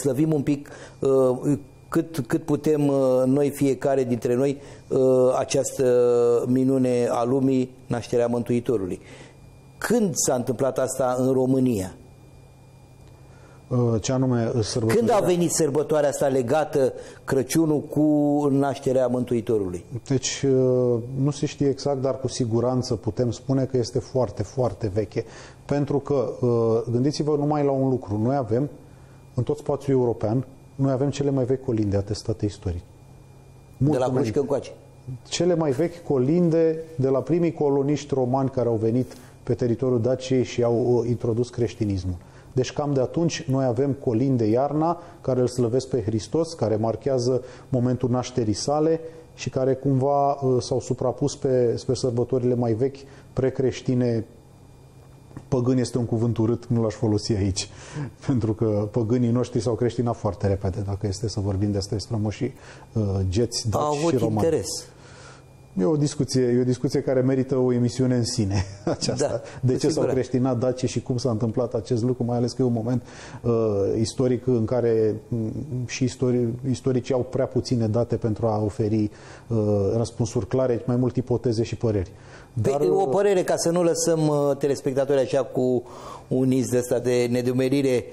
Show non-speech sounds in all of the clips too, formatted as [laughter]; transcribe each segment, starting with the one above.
slăvim un pic cât, cât putem noi, fiecare dintre noi, această minune a lumii, nașterea Mântuitorului. Când s-a întâmplat asta în România? Ce anume Când a venit sărbătoarea asta legată Crăciunul cu nașterea Mântuitorului? Deci nu se știe exact, dar cu siguranță putem spune că este foarte, foarte veche. Pentru că, gândiți-vă numai la un lucru, noi avem, în tot spațiul european, noi avem cele mai vechi colinde atestate istoric. Mult de la Cluj încoace. Cele mai vechi colinde de la primii coloniști romani care au venit pe teritoriul Daciei și au introdus creștinismul. Deci cam de atunci noi avem colinde iarna care îl slăvesc pe Hristos, care marchează momentul nașterii sale și care cumva uh, s-au suprapus pe, pe sărbătorile mai vechi precreștine păgân este un cuvânt urât, nu l-aș folosi aici, [laughs] pentru că păgânii noștri s-au creștinat foarte repede, dacă este să vorbim despre strămoșii uh, geți, daci Au avut și romani. interes. E o discuție, e o discuție care merită o emisiune în sine. [laughs] Aceasta. Da, de ce sigur. s-au creștinat daci și cum s-a întâmplat acest lucru, mai ales că e un moment uh, istoric în care m, și istori, istoricii au prea puține date pentru a oferi uh, răspunsuri clare, mai mult ipoteze și păreri. Dar, Păi, o părere, ca să nu lăsăm uh, telespectatorii așa cu un iz de ăsta de nedumerire,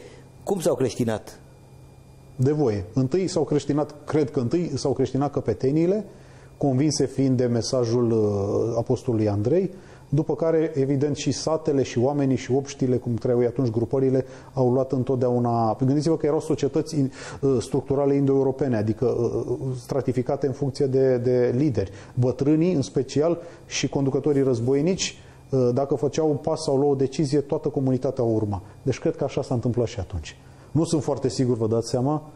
cum s-au creștinat? de voie. Întâi s-au creștinat, cred că întâi s-au creștinat căpeteniile, convinse fiind de mesajul uh, apostolului Andrei, după care, evident, și satele, și oamenii, și obștile, cum trebuie atunci grupările, au luat întotdeauna... Gândiți-vă că erau societăți uh, structurale indo-europene, adică uh, stratificate în funcție de, de lideri. Bătrânii, în special, și conducătorii războinici, uh, dacă făceau un pas sau luau o decizie, toată comunitatea o urma. Deci cred că așa s-a întâmplat și atunci. Nu sunt foarte sigur, vă dați seama,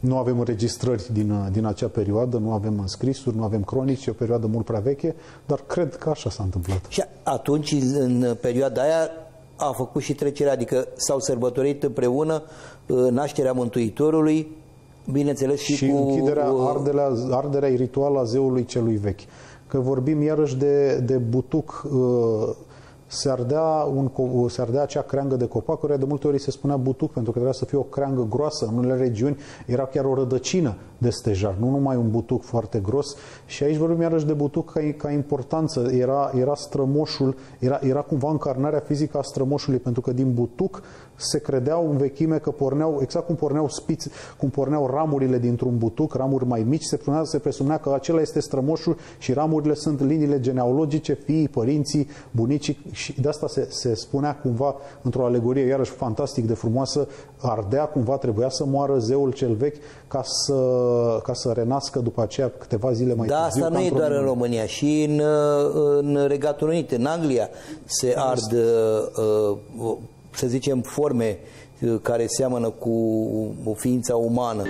nu avem înregistrări din, din acea perioadă, nu avem înscrisuri, nu avem cronici, e o perioadă mult prea veche, dar cred că așa s-a întâmplat. Și atunci, în perioada aia, a făcut și trecerea, adică s-au sărbătorit împreună uh, nașterea Mântuitorului, bineînțeles și, și cu... închiderea, uh, arderea, arderea rituală a zeului celui vechi. Că vorbim iarăși de, de butuc, uh, se ardea, un, co- se ardea acea creangă de copac, care de multe ori se spunea butuc, pentru că trebuia să fie o creangă groasă. În unele regiuni era chiar o rădăcină de stejar, nu numai un butuc foarte gros. Și aici vorbim iarăși de butuc ca, ca importanță. Era, era strămoșul, era, era cumva încarnarea fizică a strămoșului, pentru că din butuc se credeau în vechime că porneau, exact cum porneau spiți, cum porneau ramurile dintr-un butuc, ramuri mai mici, se, presupunea, se presupunea că acela este strămoșul și ramurile sunt liniile genealogice, fiii, părinții, bunicii și de asta se, se spunea cumva într-o alegorie iarăși fantastic de frumoasă, ardea cumva, trebuia să moară zeul cel vechi ca să, ca să renască după aceea câteva zile mai Da, târziu. asta nu ca e într-o doar în minune. România, și în, uh, în Regatul Unit, în Anglia, se ard, uh, uh, să zicem, forme uh, care seamănă cu o ființa umană.